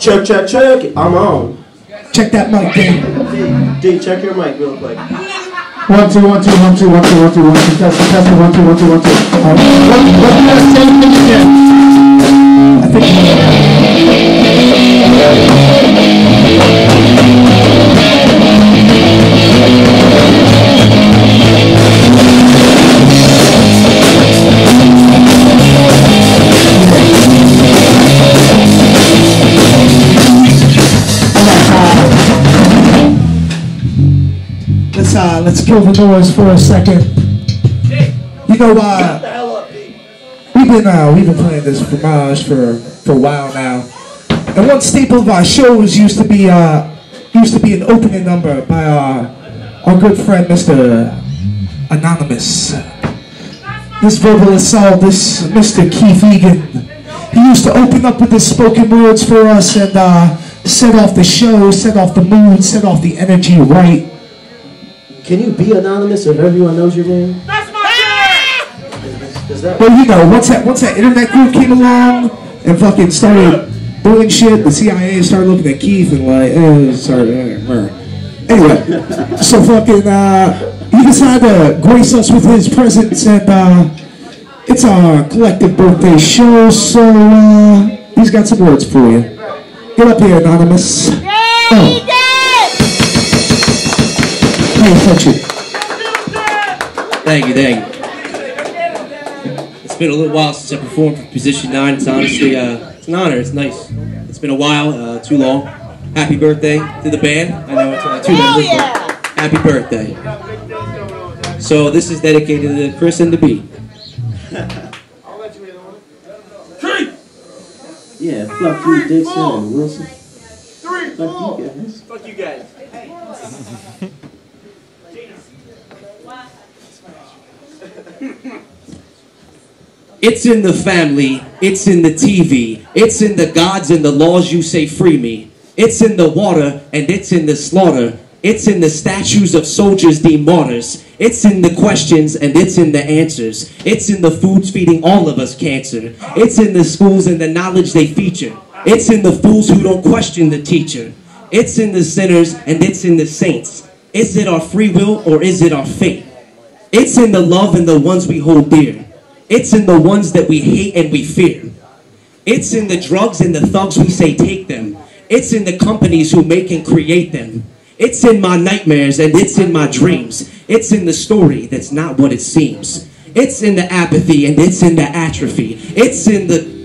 Check, check, check. I'm on. Check that mic, Dave. D, check your mic real quick. One, two, one, two, one, two, one, two, one, two, one, two, test, test, one, two, one, two, one, two. All right. Let, let's do that same thing again. I think. Let's uh, let's kill the noise for a second. You know, uh, we've been uh, we've been playing this fromage for for a while now, and one staple of our shows used to be uh, used to be an opening number by our our good friend Mr. Anonymous. This verbal assault, this Mr. Keith Egan, he used to open up with his spoken words for us and uh, set off the show, set off the mood, set off the energy right. Can you be anonymous if everyone knows your name? That's my Is that Well, you know, once that once that internet group came along and fucking started doing shit, the CIA started looking at Keith and like, eh, sorry. eh, eh. Anyway, so fucking, uh, he decided to grace us with his presence, and uh, it's our collective birthday show, so uh, he's got some words for you. Get up here, anonymous. Pay attention. Thank you, thank you. It's been a little while since I performed for Position 9. It's honestly, uh, it's an honor. It's nice. It's been a while, uh, too long. Happy birthday to the band. I know it's only two members, but happy birthday. So this is dedicated to Chris and the Beat. Yeah, fuck you, Dixon and Wilson. three, Fuck four. you guys. Fuck you guys. It's in the family, it's in the TV, it's in the gods and the laws you say free me. It's in the water and it's in the slaughter. It's in the statues of soldiers deemed martyrs. It's in the questions and it's in the answers. It's in the foods feeding all of us cancer. It's in the schools and the knowledge they feature. It's in the fools who don't question the teacher. It's in the sinners and it's in the saints. Is it our free will or is it our fate? It's in the love and the ones we hold dear. It's in the ones that we hate and we fear. It's in the drugs and the thugs we say take them. It's in the companies who make and create them. It's in my nightmares and it's in my dreams. It's in the story that's not what it seems. It's in the apathy and it's in the atrophy. It's in the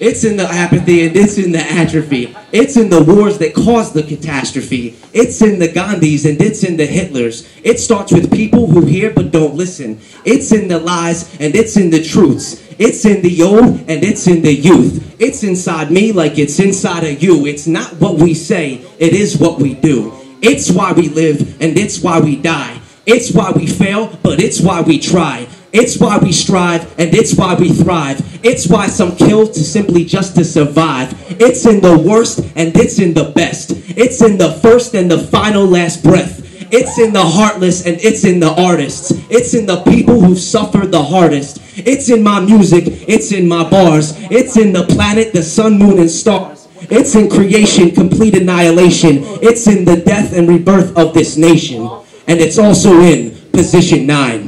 it's in the apathy and it's in the atrophy. It's in the wars that cause the catastrophe. It's in the Gandhis and it's in the Hitlers. It starts with people who hear but don't listen. It's in the lies and it's in the truths. It's in the old and it's in the youth. It's inside me like it's inside of you. It's not what we say, it is what we do. It's why we live and it's why we die. It's why we fail, but it's why we try. It's why we strive and it's why we thrive. It's why some kill to simply just to survive. It's in the worst and it's in the best. It's in the first and the final last breath. It's in the heartless and it's in the artists. It's in the people who've suffered the hardest. It's in my music, it's in my bars. It's in the planet, the sun, moon, and stars. It's in creation, complete annihilation. It's in the death and rebirth of this nation. And it's also in position nine.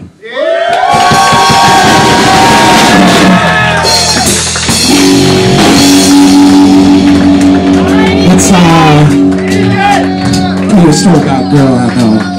Story about girl I know.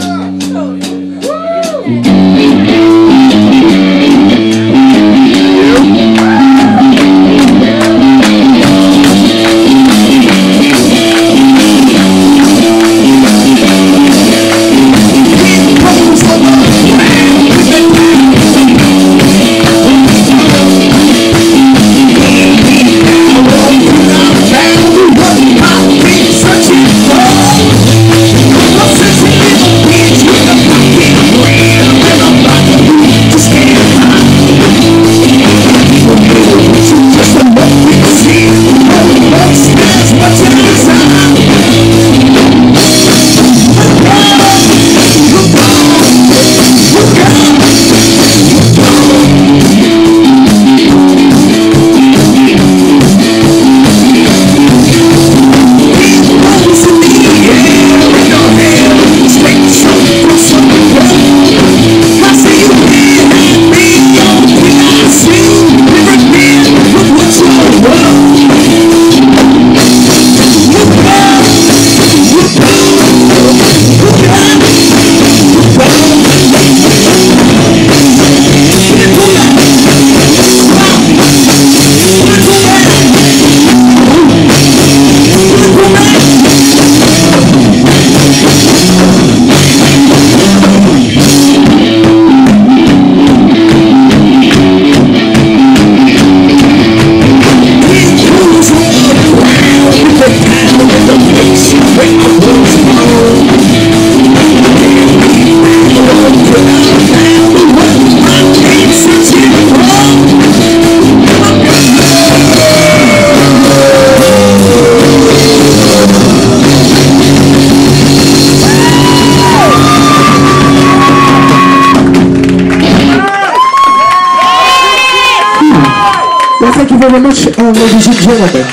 Ladies and gentlemen.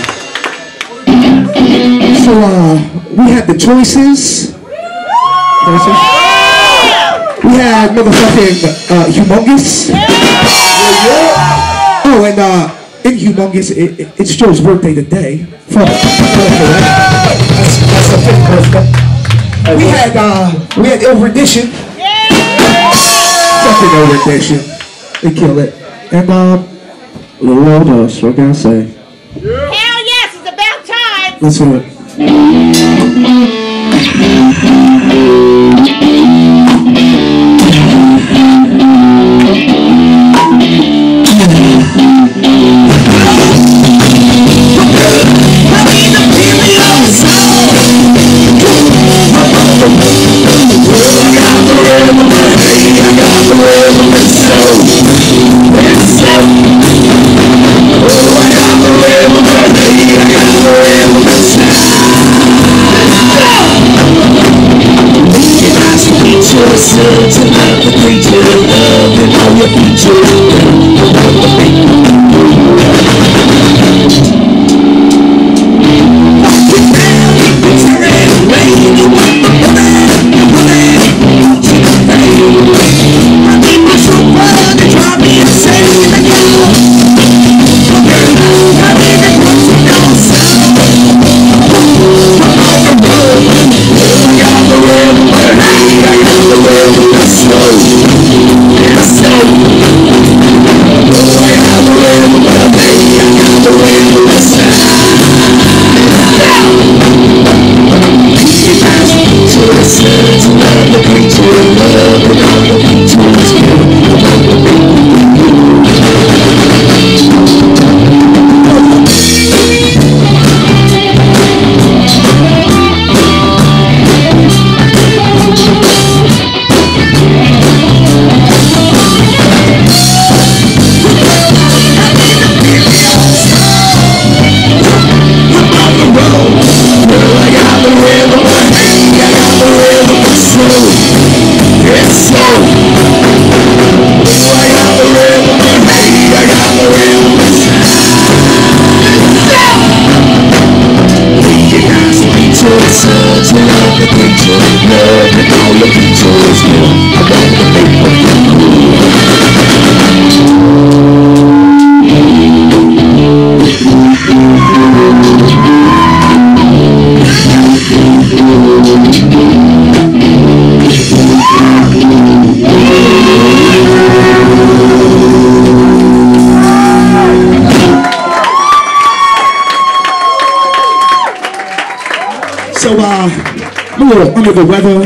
So, uh, we had the choices. We had motherfucking uh, humongous. Oh, and uh, in humongous, it, it, it's Joe's birthday today. We had uh, we had Ill Rendition. Fucking Ill Rendition. They kill it. And um, little old us. What can I say? Hell yes, it's about time. Let's the weather.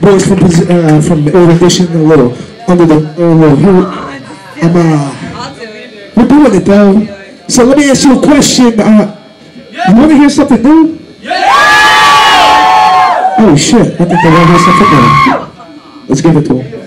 Boys from uh, from Ill Rendition, a little under the, a little here. I'm, uh, we're doing it though. So let me ask you a question. Uh, you want to hear something new? Oh shit, I think they want to hear something new. Let's give it to them.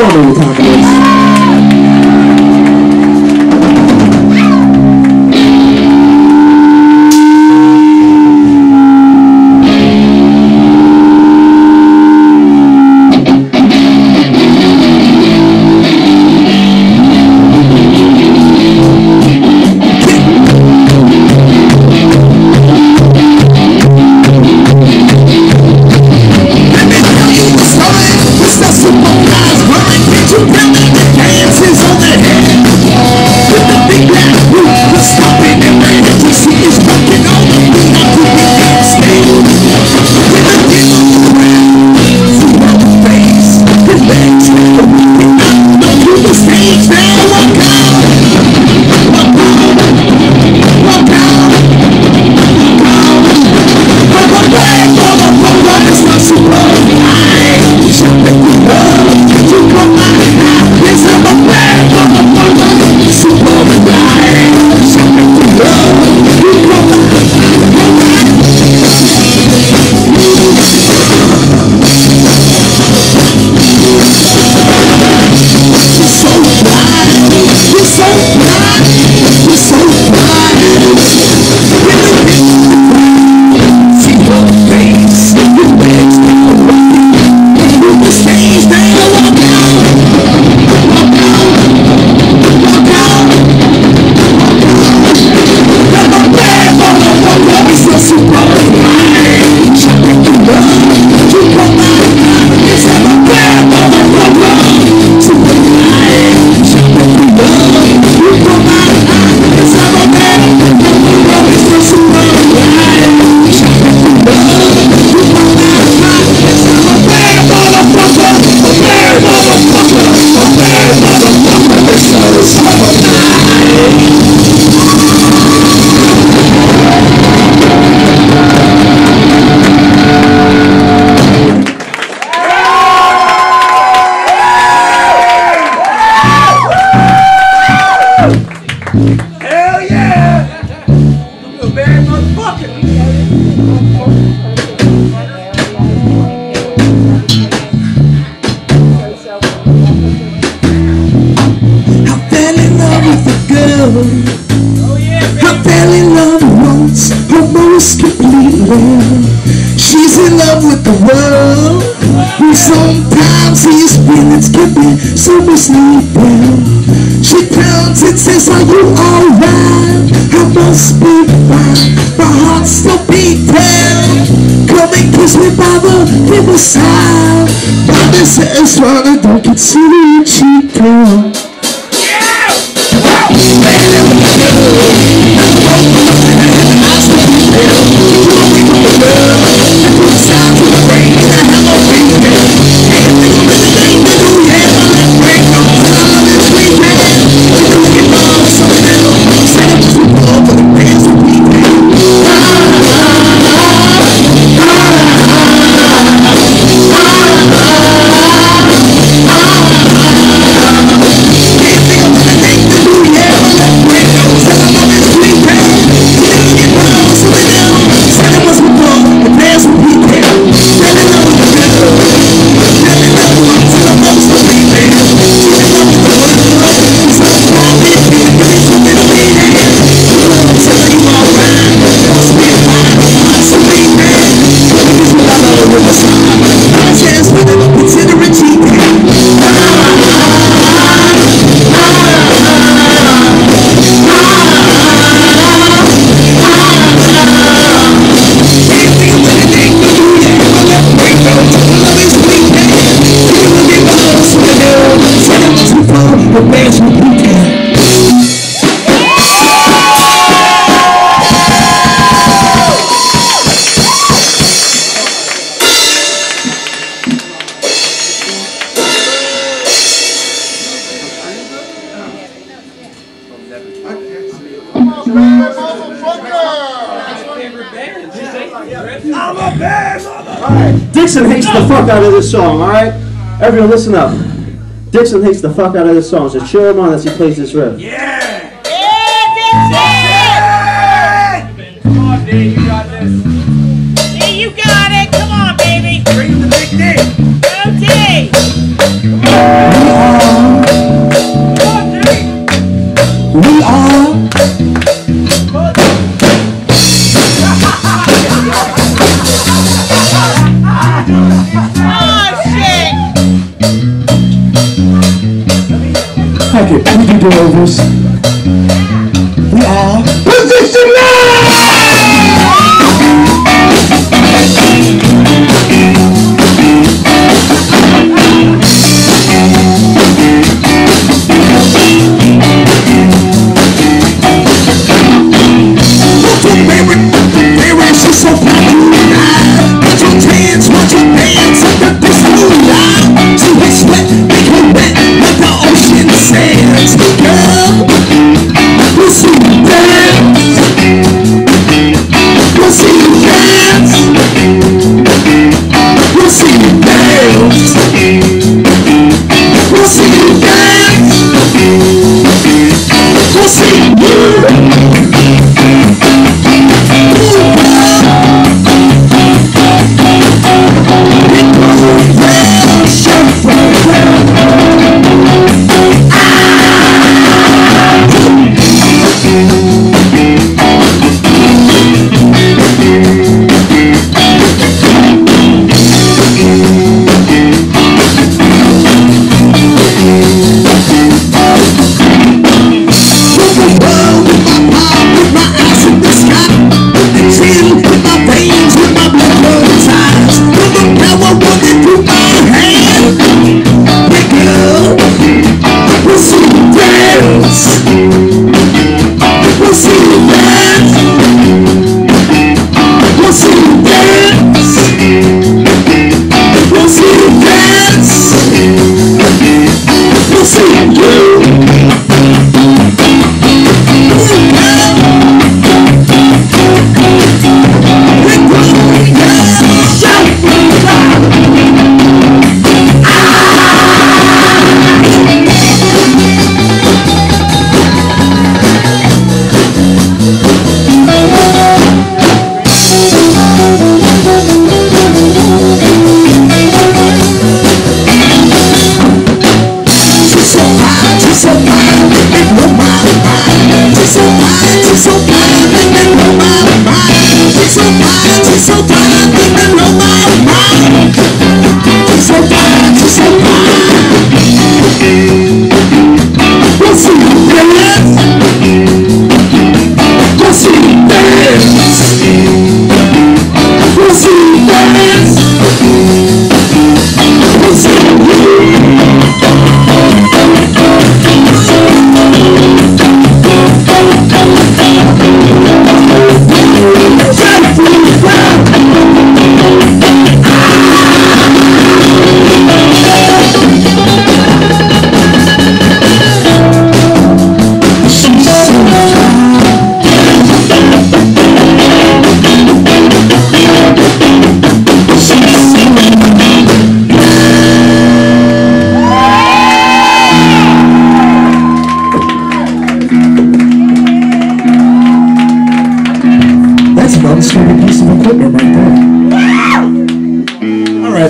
要么你。Feelings can be so misleading. She comes and says, Are you alright? I must be fine. My heart's still beating. Come and kiss me by the riverside. Mommy says, Ronnie, don't consider you cheap, girl. Consider this song, alright? Everyone listen up. Dixon hates the fuck out of this song, so chill him on as he plays this riff. Yeah, Fuck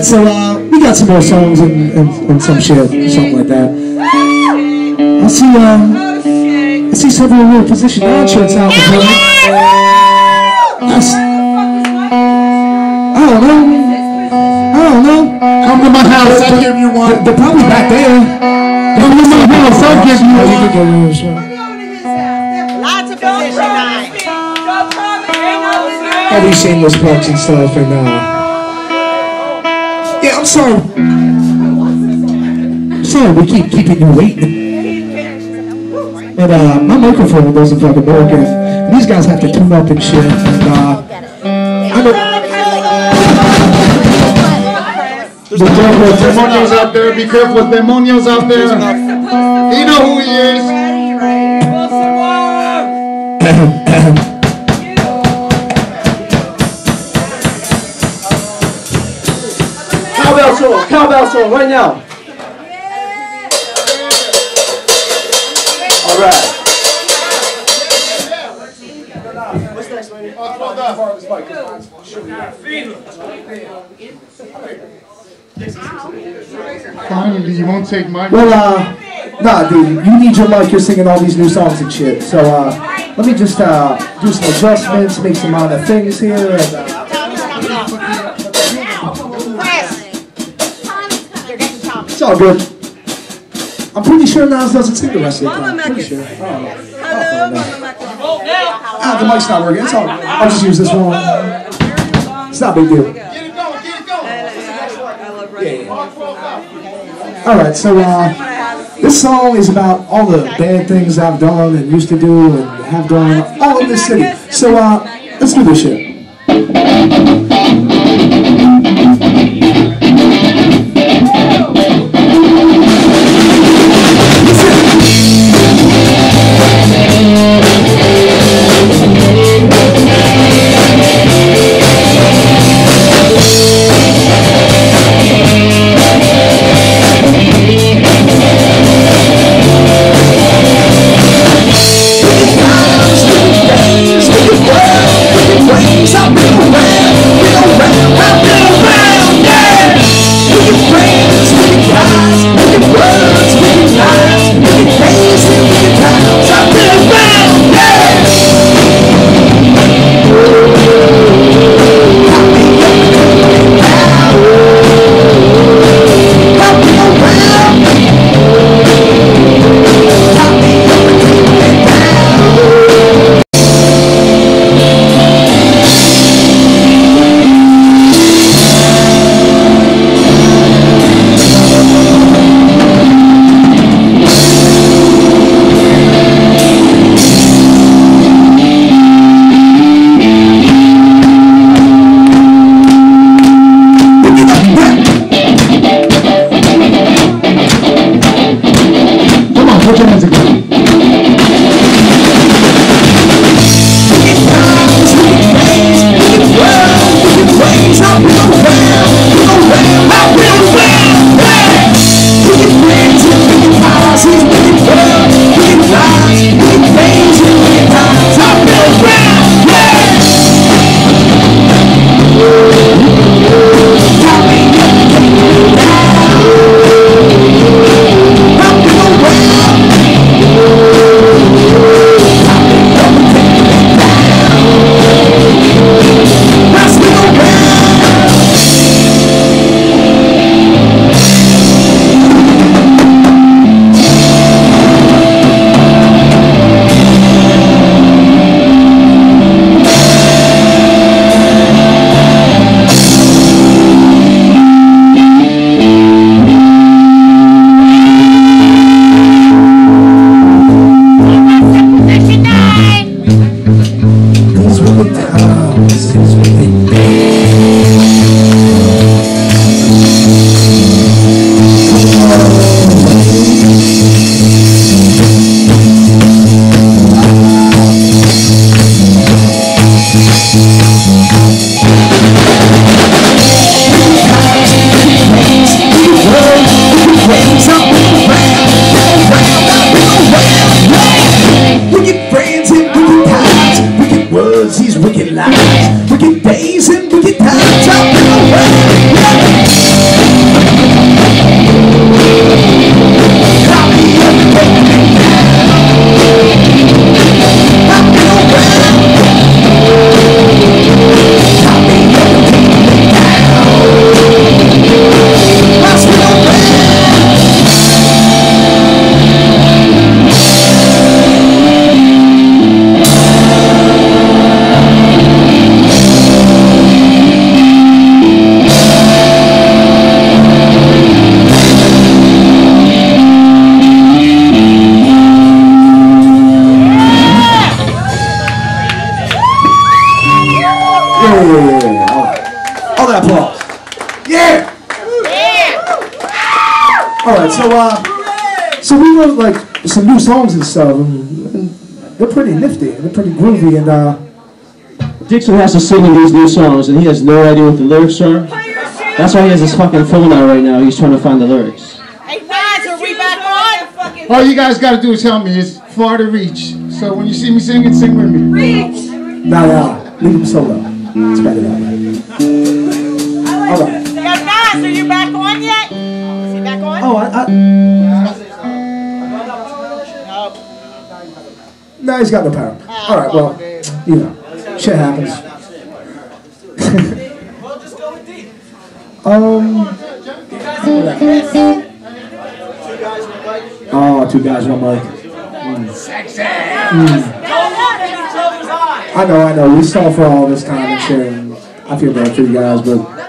there. All right, so uh, we got some more songs and, and, and some shit, something like that. I see, um, I see several real position ad shirts out in the building. That's, I don't know. I don't know. Come to my house, I'll give you They're, one. they're probably back there. Come to my house, I'll give you Oh, you one. can go in the show. Lots of position nine. all these shameless plugs and stuff, and uh, I'm. I'm sorry we keep keeping you waiting. And uh, my microphone doesn't fucking work, and these guys have to tune up and shit. And uh, I know. Be careful with demonios out there. Be careful with demonios out there. You know who he is. Song, right now. All right. Finally, you won't take my. Well, uh, nah, dude, you need your mic. You're singing all these new songs and shit. So, uh, let me just uh, do some adjustments, make some minor things here. And, uh, it's all good. I'm pretty sure Nas doesn't sing the rest of the time. Pretty sure. Oh. Ah, the mic's not working. It's all. I'll just use this one. It's not a big deal. Get it going, get it going. All right, so uh, this song is about all the bad things I've done and used to do and have done all in this city. So uh, let's do this shit. Come songs and stuff, and, and they're pretty nifty, they're pretty groovy, and uh, Dixon has to sing in these new songs, and he has no idea what the lyrics are. That's why he has his fucking phone out right now. He's trying to find the lyrics. Hey, Nas, are we back on? All you guys got to do is tell me it's far to reach. So when you see me singing, sing with me. Reach. now uh, leave them solo. It's better that way. All right. Yo, Nas, are you back on yet? Is he back on? Oh, I. I no, he's got no power. All right, well, you know, shit happens. um. Oh, two guys, one mic. Mm. I know, I know. We saw for all this time and shit, I feel bad for you guys, but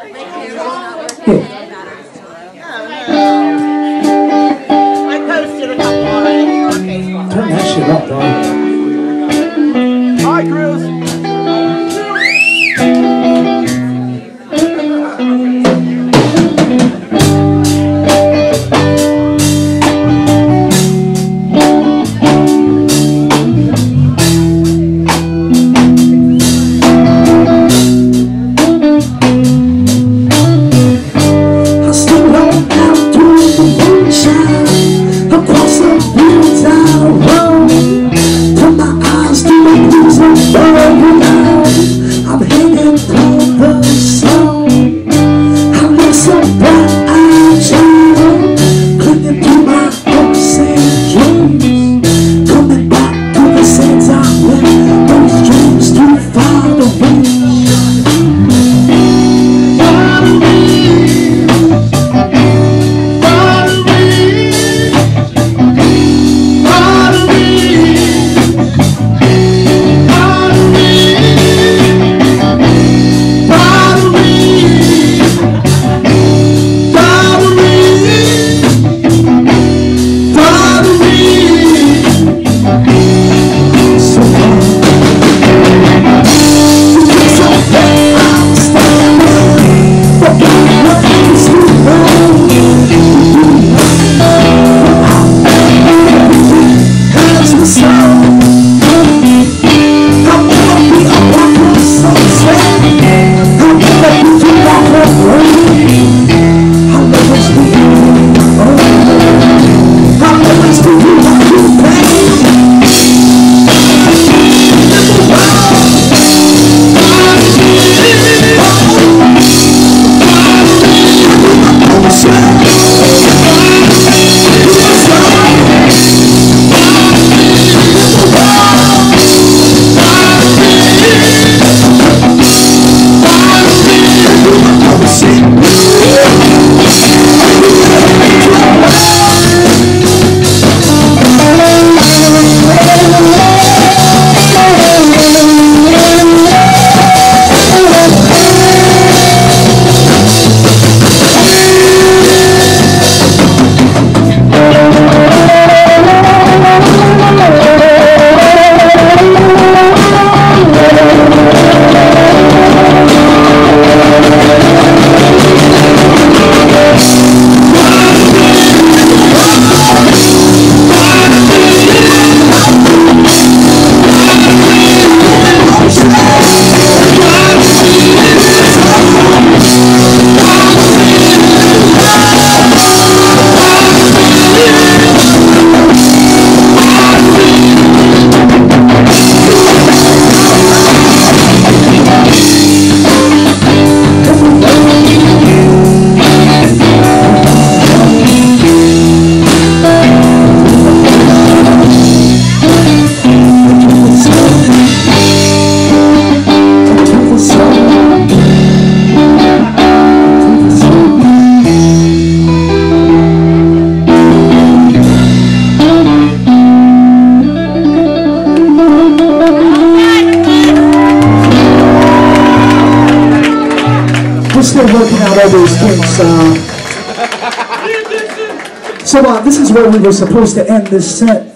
where we were supposed to end this set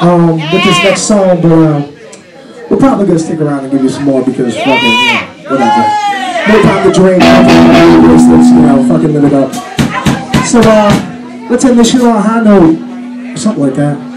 um, with this next song, but uh, we're probably gonna stick around and give you some more because fucking, know, whatever. No time to drink, fucking bracelets, you know, fucking live it up. So uh, let's end this shit on a high note, something like that.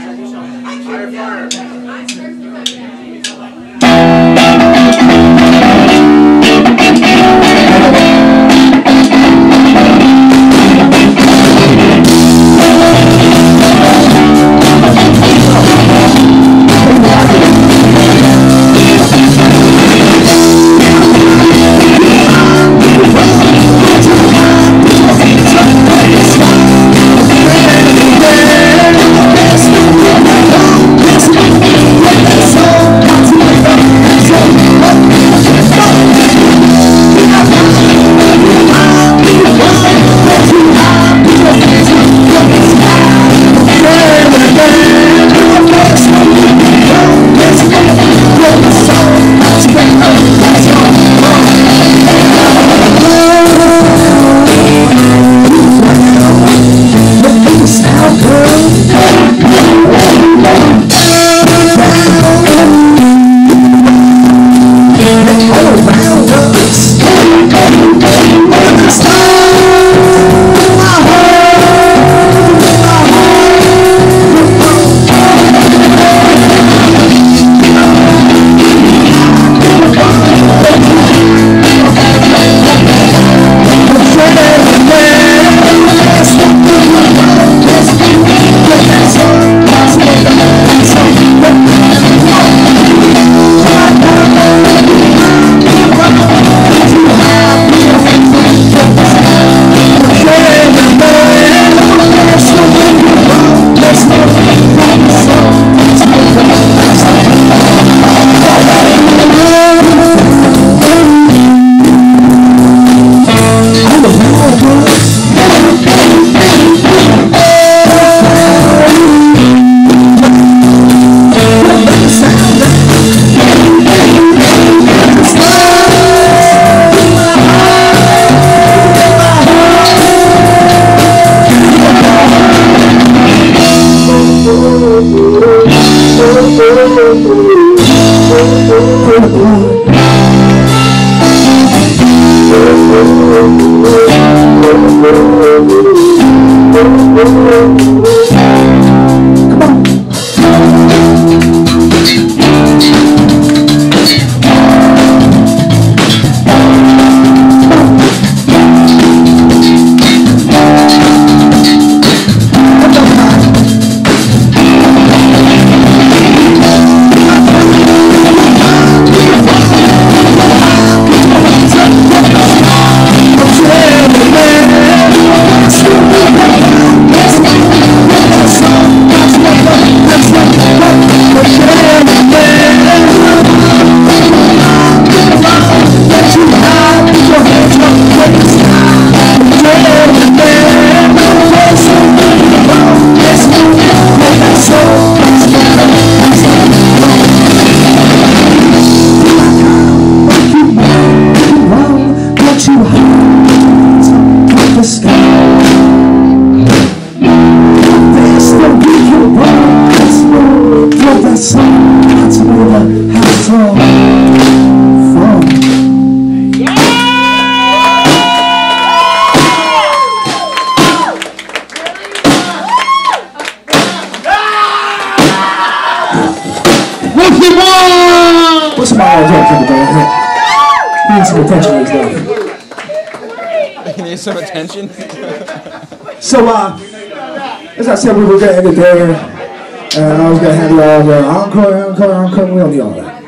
Said, we were gonna end it there, and I was gonna have you all go encore, encore, encore. We don't need all that.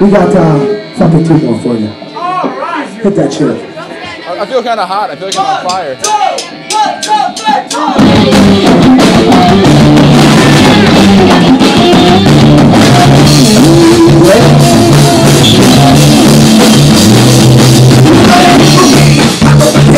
We got uh, fucking two more for you. Hit that shit. I feel kind of hot. I feel like I'm on fire. Burning desire, and the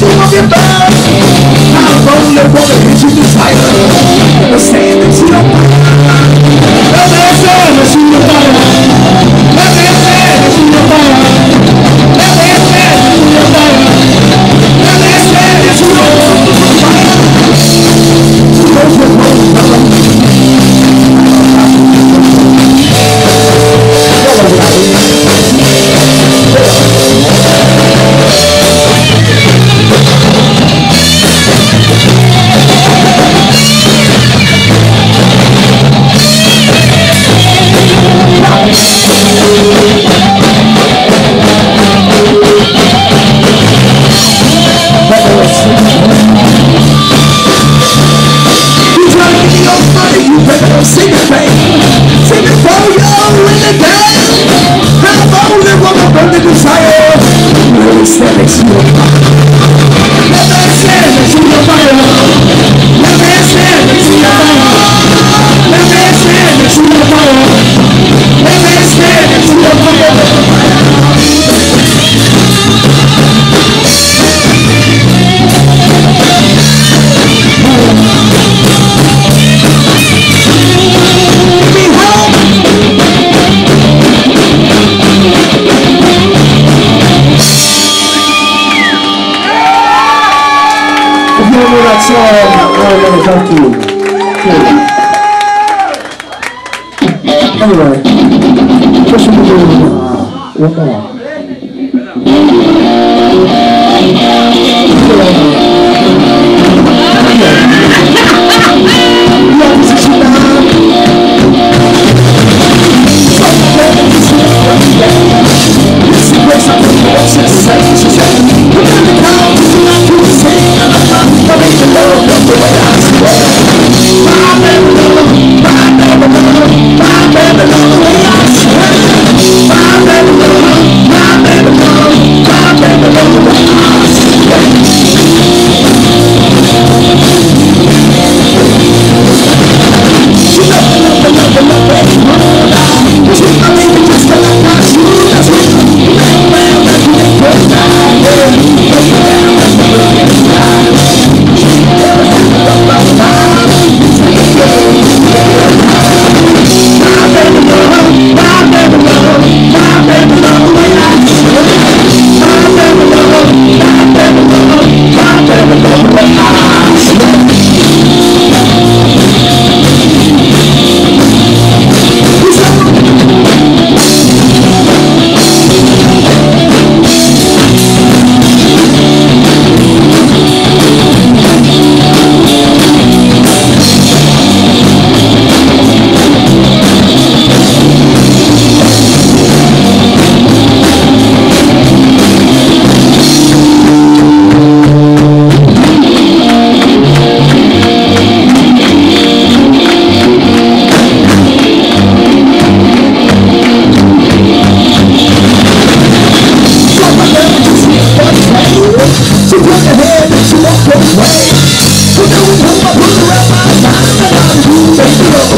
de uma verdade Não levou a gente do sairão Eu sei que te amar Eu desejo te amar house.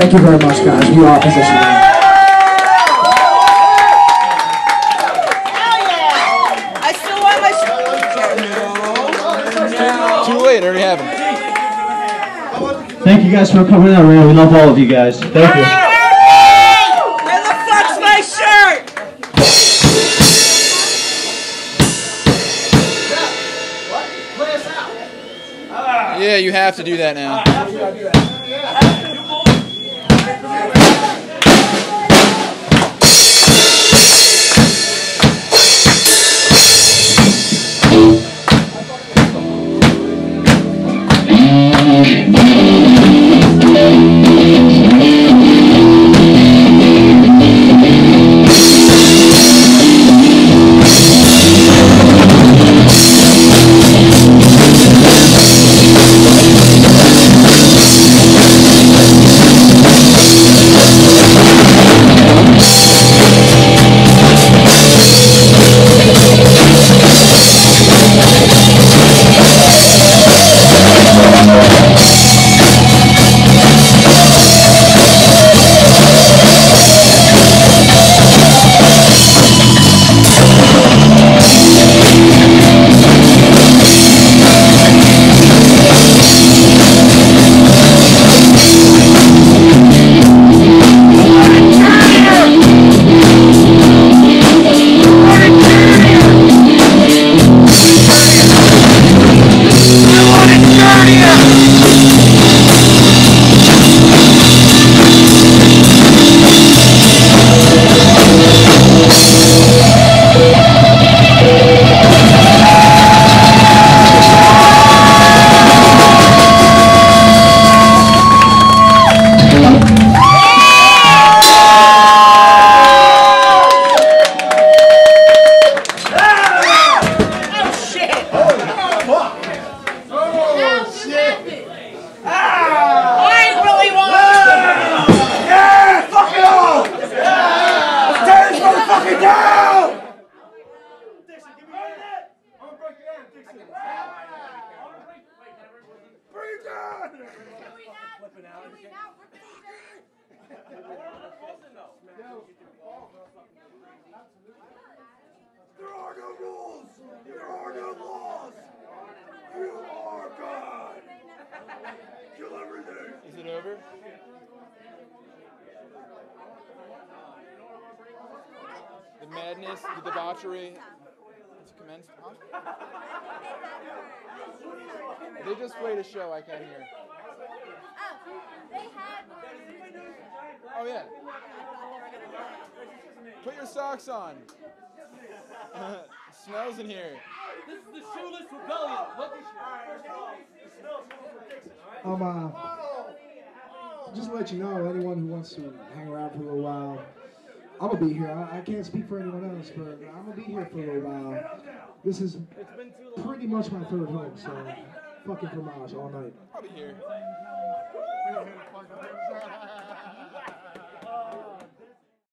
Thank you very much, guys. We are position. Hell yeah! I still want my shirt. Too late, already happened. Thank you guys for coming out, man. We love all of you guys. Thank you. Where the fuck's my shirt? Yeah, you have to do that now. Socks on. smells in here. This is the shoeless rebellion. Look at Um, uh, just to let you know, anyone who wants to hang around for a little while, I'm gonna be here. I, I can't speak for anyone else, but I'm gonna be here for a little while. This is pretty much my third home, so fucking fromage all night. I'll be here.